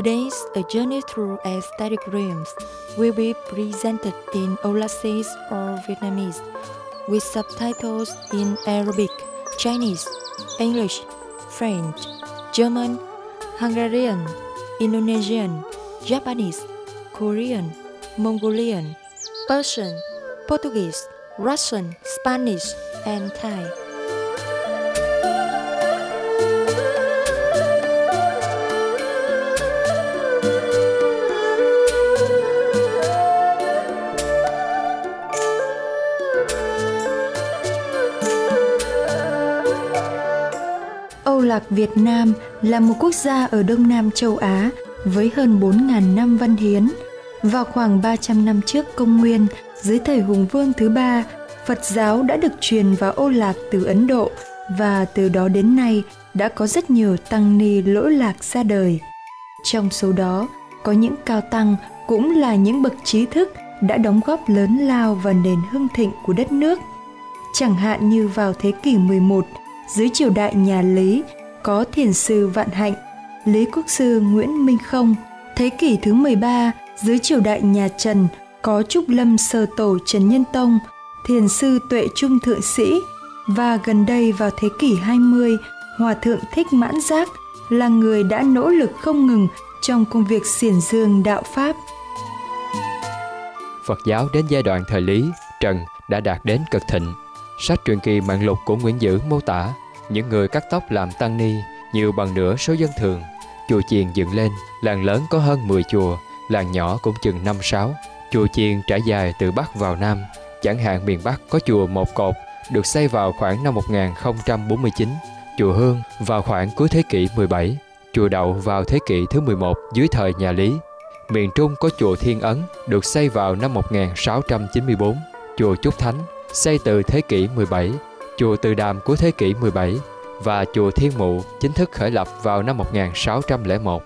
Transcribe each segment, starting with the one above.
Today's A Journey Through Aesthetic Realms will be presented in Olasis or Vietnamese with subtitles in Arabic, Chinese, English, French, German, Hungarian, Indonesian, Japanese, Korean, Mongolian, Persian, Portuguese, Russian, Spanish, and Thai. Lạc Việt Nam là một quốc gia ở Đông Nam châu Á với hơn 4.000 năm văn hiến. Vào khoảng 300 năm trước công nguyên, dưới thời Hùng Vương thứ ba, Phật giáo đã được truyền vào Âu Lạc từ Ấn Độ và từ đó đến nay đã có rất nhiều tăng ni lỗi lạc ra đời. Trong số đó, có những cao tăng cũng là những bậc trí thức đã đóng góp lớn lao vào nền hưng thịnh của đất nước. Chẳng hạn như vào thế kỷ 11, dưới triều đại nhà Lý có thiền sư Vạn Hạnh, Lý Quốc sư Nguyễn Minh Không. Thế kỷ thứ 13, dưới triều đại nhà Trần có Trúc Lâm Sơ Tổ Trần Nhân Tông, thiền sư Tuệ Trung Thượng Sĩ và gần đây vào thế kỷ 20, Hòa Thượng Thích Mãn Giác là người đã nỗ lực không ngừng trong công việc xiển dương đạo Pháp. Phật giáo đến giai đoạn thời Lý, Trần đã đạt đến cực thịnh. Sách truyền kỳ mạng lục của Nguyễn Dữ mô tả những người cắt tóc làm tăng ni nhiều bằng nửa số dân thường. Chùa chiền dựng lên, làng lớn có hơn 10 chùa, làng nhỏ cũng chừng 5-6. Chùa chiền trải dài từ Bắc vào Nam. Chẳng hạn miền Bắc có chùa Một Cột, được xây vào khoảng năm 1049. Chùa Hương vào khoảng cuối thế kỷ 17. Chùa Đậu vào thế kỷ thứ 11 dưới thời nhà Lý. Miền Trung có chùa Thiên Ấn được xây vào năm 1694. Chùa Trúc Thánh xây từ thế kỷ 17 chùa Từ Đàm cuối thế kỷ 17 và chùa Thiên Mụ chính thức khởi lập vào năm 1601.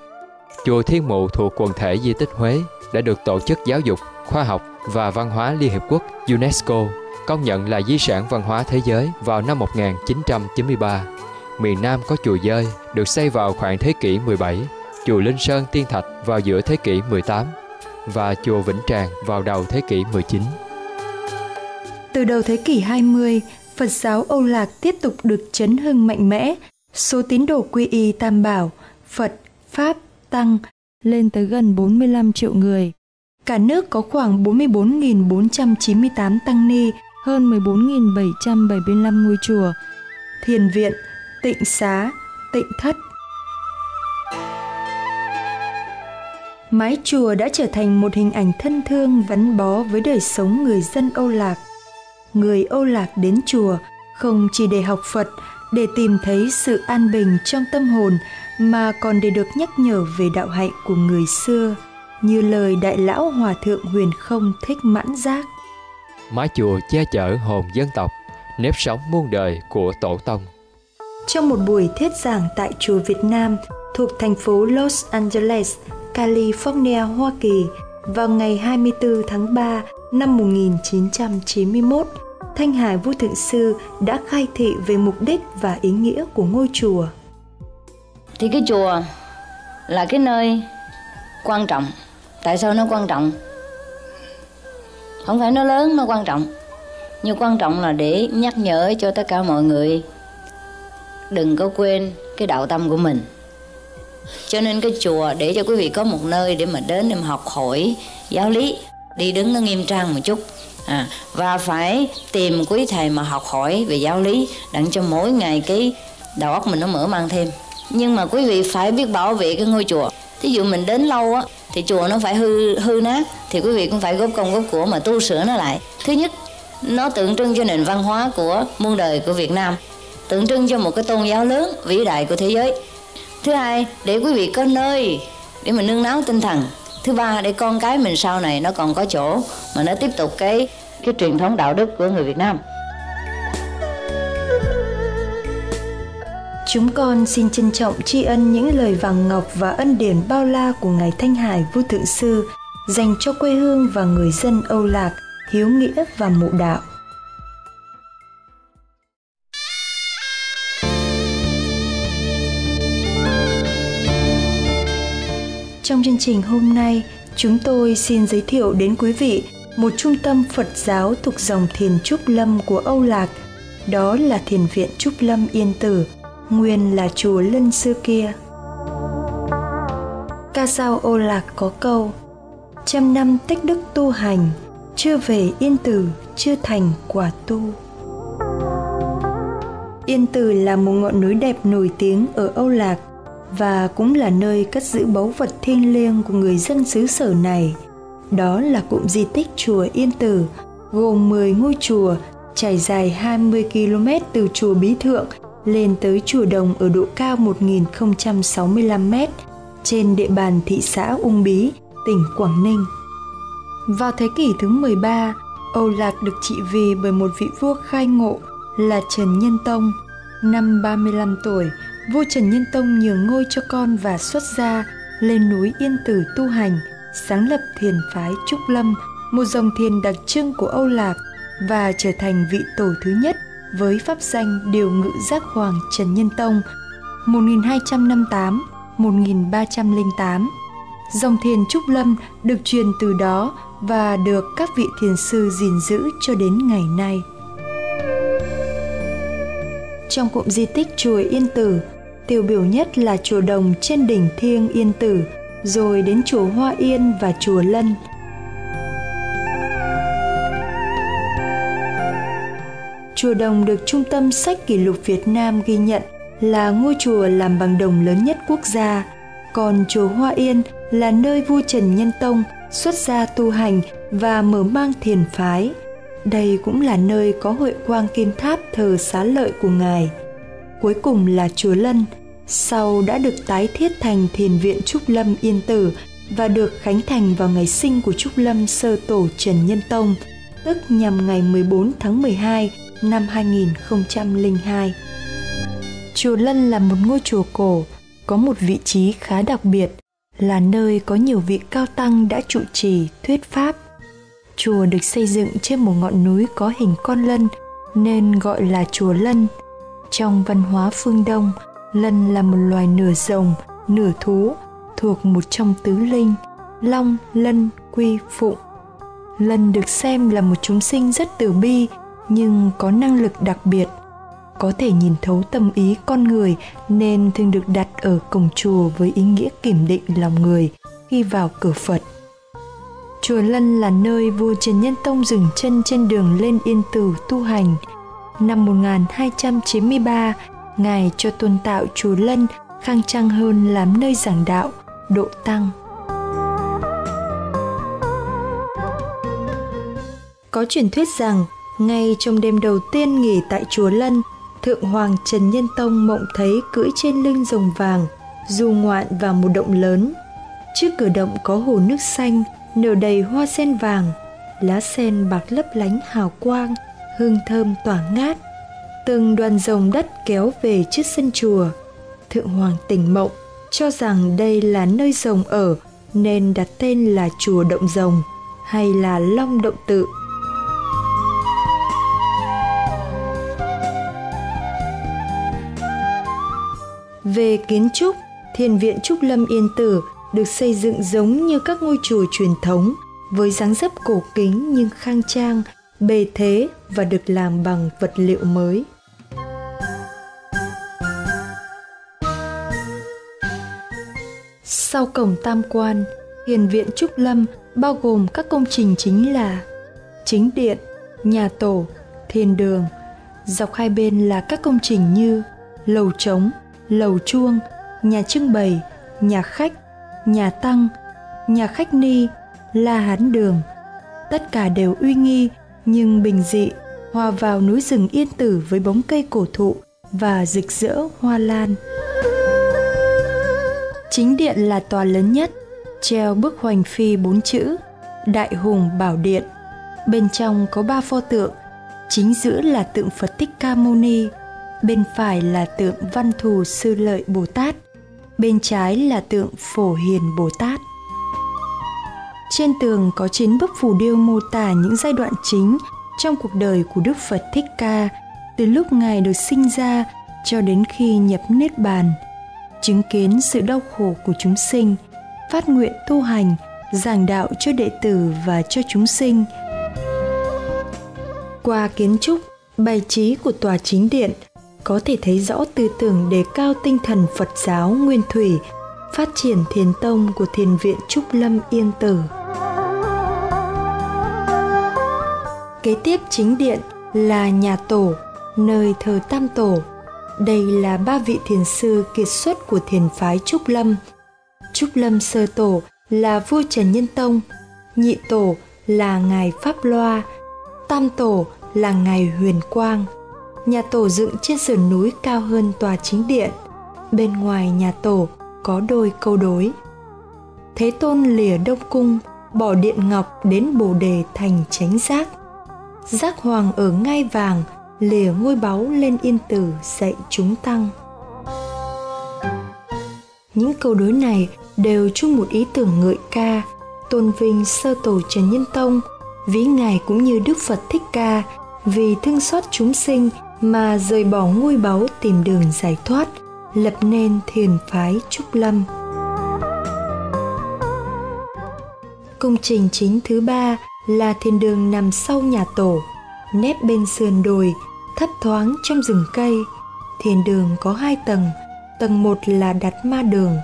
Chùa Thiên Mụ thuộc quần thể di tích Huế đã được Tổ chức Giáo dục, Khoa học và Văn hóa Liên Hiệp Quốc UNESCO công nhận là di sản văn hóa thế giới vào năm 1993. Miền Nam có chùa Dơi được xây vào khoảng thế kỷ 17, chùa Linh Sơn Tiên Thạch vào giữa thế kỷ 18 và chùa Vĩnh Tràng vào đầu thế kỷ 19. Từ đầu thế kỷ 20, Phật giáo Âu Lạc tiếp tục được chấn hưng mạnh mẽ, số tín đồ quy y Tam Bảo, Phật, Pháp, Tăng lên tới gần 45 triệu người. Cả nước có khoảng 44.498 tăng ni, hơn 14.775 ngôi chùa, thiền viện, tịnh xá, tịnh thất. Mái chùa đã trở thành một hình ảnh thân thương gắn bó với đời sống người dân Âu Lạc người Âu Lạc đến chùa không chỉ để học Phật, để tìm thấy sự an bình trong tâm hồn mà còn để được nhắc nhở về đạo hạnh của người xưa, như lời đại lão hòa thượng huyền không thích mãn giác. Mái chùa che chở hồn dân tộc, nếp sống muôn đời của tổ tông. Trong một buổi thuyết giảng tại chùa Việt Nam thuộc thành phố Los Angeles, California, Hoa Kỳ vào ngày 24 tháng 3 năm 1991, Thanh Hải Vô Thượng Sư đã khai thị về mục đích và ý nghĩa của ngôi chùa. Thì cái chùa là cái nơi quan trọng. Tại sao nó quan trọng? Không phải nó lớn, nó quan trọng. Nhưng quan trọng là để nhắc nhở cho tất cả mọi người đừng có quên cái đạo tâm của mình. Cho nên cái chùa để cho quý vị có một nơi để mà đến để mà học hỏi giáo lý đi đứng nó nghiêm trang một chút. À, và phải tìm quý thầy mà học hỏi về giáo lý đặng cho mỗi ngày cái đầu óc mình nó mở mang thêm. Nhưng mà quý vị phải biết bảo vệ cái ngôi chùa. Thí dụ mình đến lâu á thì chùa nó phải hư hư nát thì quý vị cũng phải góp công góp của mà tu sửa nó lại. Thứ nhất nó tượng trưng cho nền văn hóa của muôn đời của Việt Nam tượng trưng cho một cái tôn giáo lớn vĩ đại của thế giới. Thứ hai để quý vị có nơi để mà nương náu tinh thần thứ ba để con cái mình sau này nó còn có chỗ mà nó tiếp tục cái cái truyền thống đạo đức của người Việt Nam Chúng con xin trân trọng tri ân những lời vàng ngọc và ân điển bao la của Ngài Thanh Hải Vô Thượng Sư dành cho quê hương và người dân Âu Lạc, hiếu nghĩa và mộ đạo. Trong chương trình hôm nay, chúng tôi xin giới thiệu đến quý vị một trung tâm Phật giáo thuộc dòng thiền Trúc Lâm của Âu Lạc, đó là Thiền viện Trúc Lâm Yên Tử, nguyên là chùa Lân xưa kia. Ca dao Âu Lạc có câu Trăm năm tích đức tu hành, chưa về Yên Tử, chưa thành quả tu. Yên Tử là một ngọn núi đẹp nổi tiếng ở Âu Lạc và cũng là nơi cất giữ báu vật thiêng liêng của người dân xứ sở này. Đó là cụm di tích chùa Yên Tử, gồm 10 ngôi chùa trải dài 20 km từ chùa Bí Thượng lên tới chùa Đồng ở độ cao 1065 m trên địa bàn thị xã Ung Bí, tỉnh Quảng Ninh. Vào thế kỷ thứ 13, Âu Lạc được trị vì bởi một vị vua khai ngộ là Trần Nhân Tông. Năm 35 tuổi, vua Trần Nhân Tông nhường ngôi cho con và xuất gia lên núi Yên Tử tu hành, sáng lập thiền phái Trúc Lâm, một dòng thiền đặc trưng của Âu Lạc và trở thành vị tổ thứ nhất với pháp danh Điều Ngự Giác Hoàng Trần Nhân Tông 1258-1308. Dòng thiền Trúc Lâm được truyền từ đó và được các vị thiền sư gìn giữ cho đến ngày nay. Trong cụm di tích chùa Yên Tử, tiêu biểu nhất là chùa Đồng trên đỉnh Thiêng Yên Tử, rồi đến chùa Hoa Yên và chùa Lân – Chùa Đồng được Trung tâm Sách Kỷ lục Việt Nam ghi nhận là ngôi chùa làm bằng đồng lớn nhất quốc gia, còn chùa Hoa Yên là nơi vua Trần Nhân Tông xuất gia tu hành và mở mang thiền phái. Đây cũng là nơi có hội quang kim tháp thờ xá lợi của Ngài. Cuối cùng là chùa Lân, sau đã được tái thiết thành thiền viện Trúc Lâm Yên Tử và được khánh thành vào ngày sinh của Trúc Lâm sơ tổ Trần Nhân Tông, tức nhằm ngày 14 tháng 12 năm 2002. Chùa Lân là một ngôi chùa cổ, có một vị trí khá đặc biệt, là nơi có nhiều vị cao tăng đã trụ trì thuyết pháp. Chùa được xây dựng trên một ngọn núi có hình con lân nên gọi là chùa Lân. Trong văn hóa phương Đông, lân là một loài nửa rồng, nửa thú thuộc một trong tứ linh, long, lân, quy, phụng. Lân được xem là một chúng sinh rất từ bi, nhưng có năng lực đặc biệt có thể nhìn thấu tâm ý con người nên thường được đặt ở cổng chùa với ý nghĩa kiểm định lòng người khi vào cửa Phật. Chùa Lân là nơi vua Trần Nhân Tông dừng chân trên đường lên Yên Tử tu hành. Năm 1293, Ngài cho tôn tạo chùa Lân khang trang hơn làm nơi giảng đạo, độ tăng. Có truyền thuyết rằng ngay trong đêm đầu tiên nghỉ tại chùa Lân, Thượng Hoàng Trần Nhân Tông mộng thấy cưỡi trên lưng rồng vàng, du ngoạn vào một động lớn. Trước cửa động có hồ nước xanh, nở đầy hoa sen vàng, lá sen bạc lấp lánh hào quang, hương thơm tỏa ngát. Từng đoàn rồng đất kéo về trước sân chùa. Thượng Hoàng tỉnh mộng, cho rằng đây là nơi rồng ở nên đặt tên là chùa Động Rồng hay là Long Động Tự. Về kiến trúc, Thiền viện Trúc Lâm Yên Tử được xây dựng giống như các ngôi chùa truyền thống với dáng dấp cổ kính nhưng khang trang, bề thế và được làm bằng vật liệu mới. Sau cổng tam quan, hiền viện Trúc Lâm bao gồm các công trình chính là chính điện, nhà tổ, thiền đường. Dọc hai bên là các công trình như lầu trống, lầu chuông, nhà trưng bày, nhà khách, nhà tăng, nhà khách ni, la hán đường. Tất cả đều uy nghi nhưng bình dị, hòa vào núi rừng yên tử với bóng cây cổ thụ và rực rỡ hoa lan. Chính điện là tòa lớn nhất, treo bức hoành phi bốn chữ Đại Hùng Bảo Điện. Bên trong có ba pho tượng, chính giữa là tượng Phật Thích Ca Mâu Ni, bên phải là tượng Văn Thù Sư Lợi Bồ Tát, bên trái là tượng Phổ Hiền Bồ Tát. Trên tường có chín bức phù điêu mô tả những giai đoạn chính trong cuộc đời của Đức Phật Thích Ca từ lúc Ngài được sinh ra cho đến khi nhập Niết Bàn, chứng kiến sự đau khổ của chúng sinh, phát nguyện tu hành, giảng đạo cho đệ tử và cho chúng sinh. Qua kiến trúc, bài trí của tòa chính điện có thể thấy rõ tư tưởng đề cao tinh thần Phật giáo nguyên thủy, phát triển thiền tông của thiền viện Trúc Lâm Yên Tử. Kế tiếp chính điện là nhà tổ, nơi thờ Tam Tổ. Đây là ba vị thiền sư kiệt xuất của thiền phái Trúc Lâm. Trúc Lâm Sơ Tổ là vua Trần Nhân Tông, Nhị Tổ là Ngài Pháp Loa, Tam Tổ là Ngài Huyền Quang. Nhà tổ dựng trên sườn núi cao hơn tòa chính điện. Bên ngoài nhà tổ có đôi câu đối. Thế Tôn lìa Đông Cung, bỏ điện ngọc đến Bồ Đề thành chánh giác – giác hoàng ở ngai vàng, lìa ngôi báu lên yên tử dạy chúng tăng. Những câu đối này đều chung một ý tưởng ngợi ca, tôn vinh sơ tổ trần nhân tông, ví ngài cũng như đức phật thích ca, vì thương xót chúng sinh mà rời bỏ ngôi báu tìm đường giải thoát, lập nên thiền phái trúc lâm. Công trình chính thứ ba là thiên đường nằm sau nhà tổ, nép bên sườn đồi, thấp thoáng trong rừng cây. Thiền đường có hai tầng, tầng một là đặt ma đường,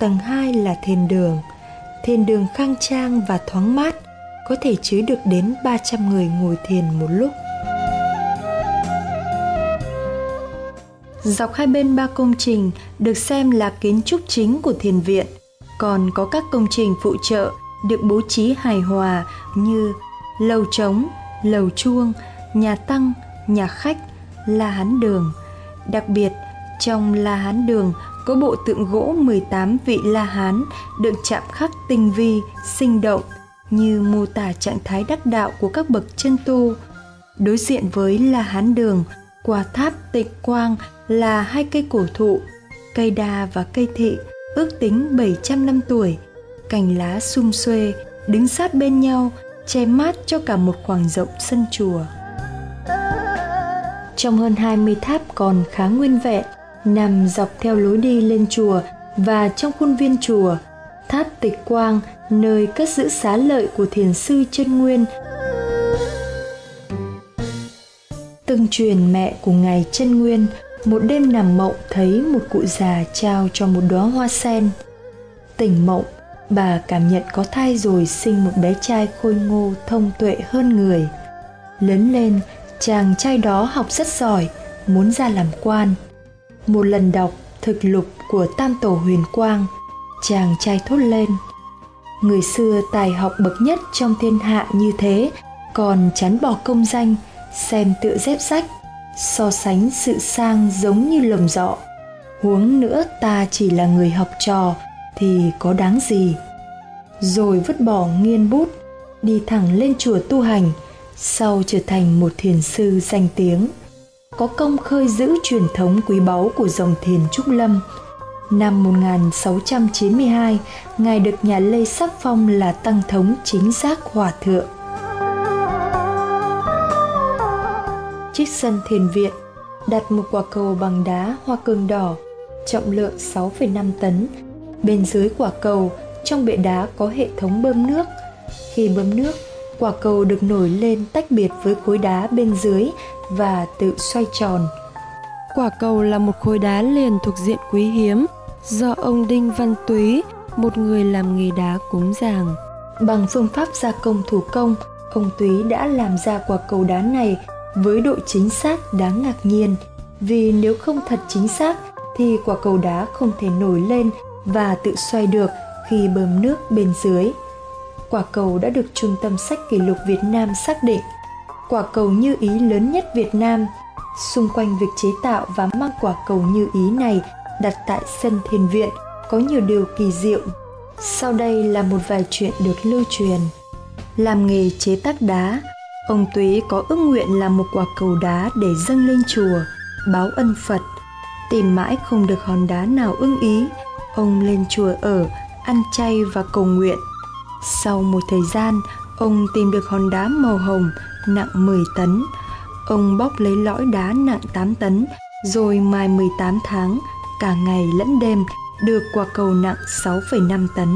tầng hai là thiền đường. Thiền đường khang trang và thoáng mát, có thể chứa được đến 300 người ngồi thiền một lúc. Dọc hai bên ba công trình được xem là kiến trúc chính của thiền viện, còn có các công trình phụ trợ được bố trí hài hòa như lầu trống, lầu chuông, nhà tăng, nhà khách, la hán đường. Đặc biệt, trong la hán đường có bộ tượng gỗ 18 vị la hán được chạm khắc tinh vi, sinh động như mô tả trạng thái đắc đạo của các bậc chân tu. Đối diện với la hán đường, quả tháp tịch quang là hai cây cổ thụ, cây đa và cây thị ước tính 700 năm tuổi – cành lá sum xuê đứng sát bên nhau che mát cho cả một khoảng rộng sân chùa. Trong hơn 20 tháp còn khá nguyên vẹn, nằm dọc theo lối đi lên chùa và trong khuôn viên chùa, tháp tịch quang nơi cất giữ xá lợi của thiền sư chân nguyên từng truyền mẹ của ngài chân nguyên một đêm nằm mộng thấy một cụ già trao cho một đóa hoa sen tỉnh mộng bà cảm nhận có thai rồi sinh một bé trai khôi ngô thông tuệ hơn người. Lớn lên, chàng trai đó học rất giỏi, muốn ra làm quan. Một lần đọc thực lục của tam tổ huyền quang, chàng trai thốt lên, người xưa tài học bậc nhất trong thiên hạ như thế, còn chán bỏ công danh, xem tựa dép sách, so sánh sự sang giống như lồng dọ huống nữa ta chỉ là người học trò thì có đáng gì rồi vứt bỏ nghiên bút đi thẳng lên chùa tu hành sau trở thành một thiền sư danh tiếng có công khơi giữ truyền thống quý báu của dòng thiền Trúc Lâm. Năm 1692, Ngài được nhà Lê sắc phong là Tăng Thống Chính Giác Hòa Thượng. Trích sân thiền viện đặt một quả cầu bằng đá hoa cương đỏ, trọng lượng 6,5 tấn, Bên dưới quả cầu, trong bệ đá có hệ thống bơm nước. Khi bơm nước, quả cầu được nổi lên tách biệt với khối đá bên dưới và tự xoay tròn. Quả cầu là một khối đá liền thuộc diện quý hiếm do ông Đinh Văn Túy, một người làm nghề đá cúng giàng. Bằng phương pháp gia công thủ công, ông Túy đã làm ra quả cầu đá này với độ chính xác đáng ngạc nhiên vì nếu không thật chính xác thì quả cầu đá không thể nổi lên và tự xoay được khi bơm nước bên dưới. Quả cầu đã được Trung tâm Sách Kỷ lục Việt Nam xác định. Quả cầu như ý lớn nhất Việt Nam. Xung quanh việc chế tạo và mang quả cầu như ý này đặt tại sân thiền viện có nhiều điều kỳ diệu. Sau đây là một vài chuyện được lưu truyền. Làm nghề chế tác đá, ông Túy có ước nguyện làm một quả cầu đá để dâng lên chùa. báo ân Phật. Tìm mãi không được hòn đá nào ưng ý, ông lên chùa ở, ăn chay và cầu nguyện. Sau một thời gian, ông tìm được hòn đá màu hồng nặng 10 tấn. Ông bóc lấy lõi đá nặng 8 tấn, rồi mài 18 tháng, cả ngày lẫn đêm, được quả cầu nặng 6,5 tấn.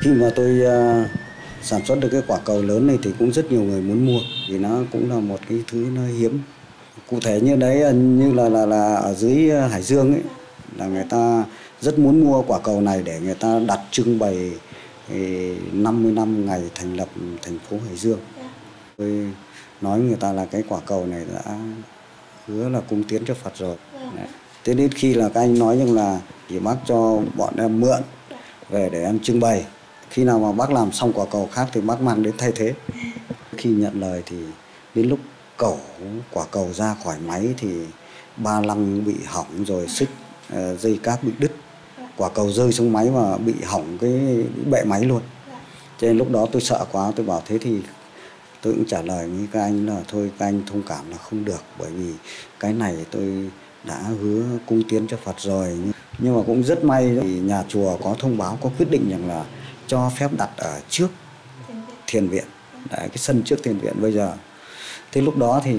Khi mà tôi uh, sản xuất được cái quả cầu lớn này thì cũng rất nhiều người muốn mua vì nó cũng là một cái thứ nó hiếm cụ thể như đấy à, như là là là ở dưới à, Hải Dương ấy, là người ta rất muốn mua quả cầu này để người ta đặt trưng bày ừ, 50 năm ngày thành lập thành phố Hải Dương. Tôi nói người ta là cái quả cầu này đã hứa là cung tiến cho Phật rồi. Đấy. Thế đến khi là các anh nói rằng là chỉ bác cho bọn em mượn về để em trưng bày. Khi nào mà bác làm xong quả cầu khác thì bác mang đến thay thế. Khi nhận lời thì đến lúc cẩu quả cầu ra khỏi máy thì ba lăng bị hỏng rồi xích ờ, dây cáp bị đứt. Quả cầu rơi xuống máy và bị hỏng cái bệ máy luôn. Cho nên lúc đó tôi sợ quá tôi bảo thế thì tôi cũng trả lời với các anh là thôi các anh thông cảm là không được bởi vì cái này tôi đã hứa cung tiến cho Phật rồi. Nhưng mà cũng rất may thì nhà chùa có thông báo có quyết định rằng là cho phép đặt ở trước thiền viện. Đấy, cái sân trước thiền viện bây giờ thế lúc đó thì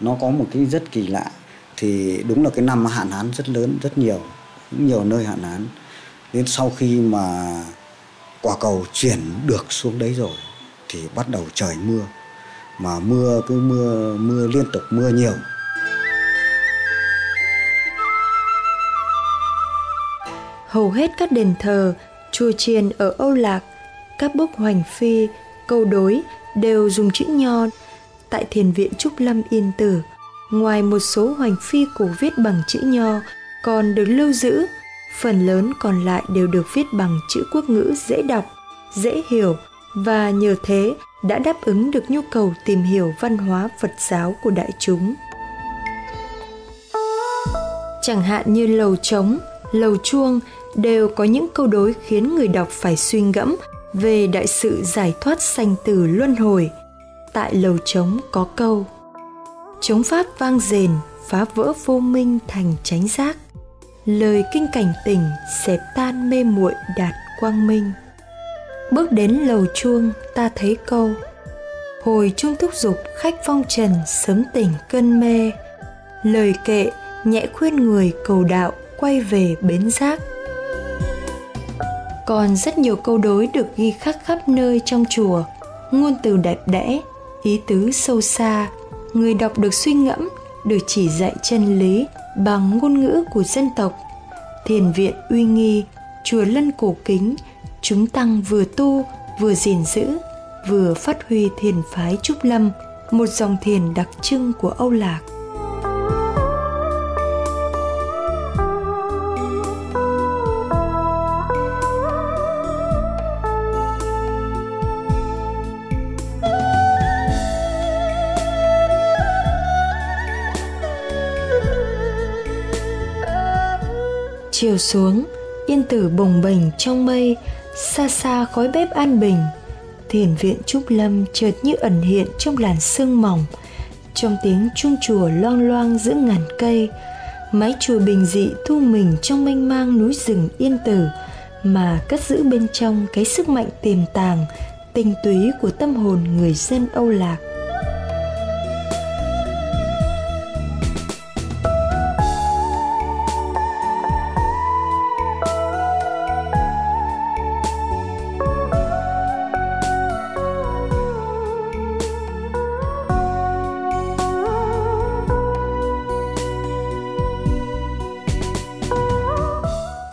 nó có một cái rất kỳ lạ. Thì đúng là cái năm hạn hán rất lớn, rất nhiều nhiều nơi hạn hán. Đến sau khi mà quả cầu chuyển được xuống đấy rồi, thì bắt đầu trời mưa. Mà mưa cứ mưa mưa liên tục, mưa nhiều. Hầu hết các đền thờ, chùa chiền ở Âu Lạc, các bức hoành phi, câu đối đều dùng chữ nho tại thiền viện Trúc Lâm Yên Tử. Ngoài một số hoành phi cổ viết bằng chữ nho còn được lưu giữ, phần lớn còn lại đều được viết bằng chữ quốc ngữ dễ đọc, dễ hiểu và nhờ thế đã đáp ứng được nhu cầu tìm hiểu văn hóa phật giáo của đại chúng. Chẳng hạn như lầu trống, lầu chuông đều có những câu đối khiến người đọc phải suy ngẫm về đại sự giải thoát sanh tử luân hồi tại lầu trống có câu chống pháp vang rền, phá vỡ vô minh thành chánh giác. Lời kinh cảnh tỉnh xẹp tan mê muội đạt quang minh. Bước đến lầu chuông, ta thấy câu, hồi chuông thúc dục khách phong trần sớm tỉnh cơn mê. Lời kệ nhẹ khuyên người cầu đạo quay về bến giác. Còn rất nhiều câu đối được ghi khắc khắp nơi trong chùa, ngôn từ đẹp đẽ ý tứ sâu xa. Người đọc được suy ngẫm, được chỉ dạy chân lý bằng ngôn ngữ của dân tộc. Thiền viện uy nghi, chùa lân cổ kính, chúng tăng vừa tu, vừa gìn giữ, vừa phát huy thiền phái trúc lâm, một dòng thiền đặc trưng của âu lạc. Chiều xuống, yên tử bồng bềnh trong mây, xa xa khói bếp an bình. Thiền viện trúc lâm chợt như ẩn hiện trong làn sương mỏng. Trong tiếng chuông chùa loang loang giữa ngàn cây, mái chùa bình dị thu mình trong mênh mang núi rừng yên tử mà cất giữ bên trong cái sức mạnh tiềm tàng, tinh túy của tâm hồn người dân âu lạc.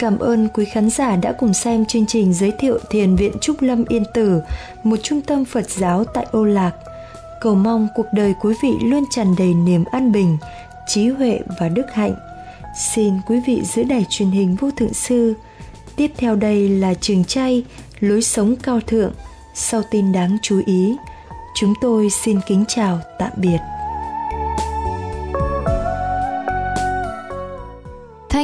Cảm ơn quý khán giả đã cùng xem chương trình giới thiệu Thiền viện Trúc Lâm Yên Tử, một trung tâm Phật giáo tại Âu Lạc. Cầu mong cuộc đời quý vị luôn tràn đầy niềm an bình, trí huệ và đức hạnh. Xin quý vị giữ đài truyền hình Vô Thượng Sư. Tiếp theo đây là trường chay, lối sống cao thượng. Sau tin đáng chú ý, chúng tôi xin kính chào tạm biệt.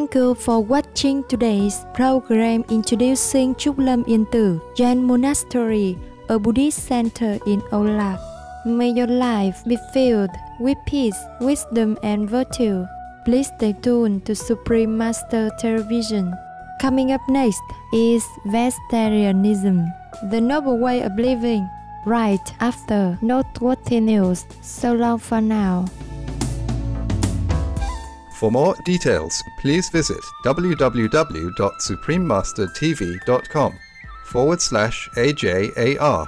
Thank you for watching today's program introducing Lâm Yên Tử Jain Monastery, a Buddhist center in Olak. May your life be filled with peace, wisdom, and virtue. Please stay tuned to Supreme Master Television. Coming up next is Vegetarianism, the noble way of living, right after Noteworthy News. So long for now. For more details, please visit www.suprememastertv.com forward slash AJAR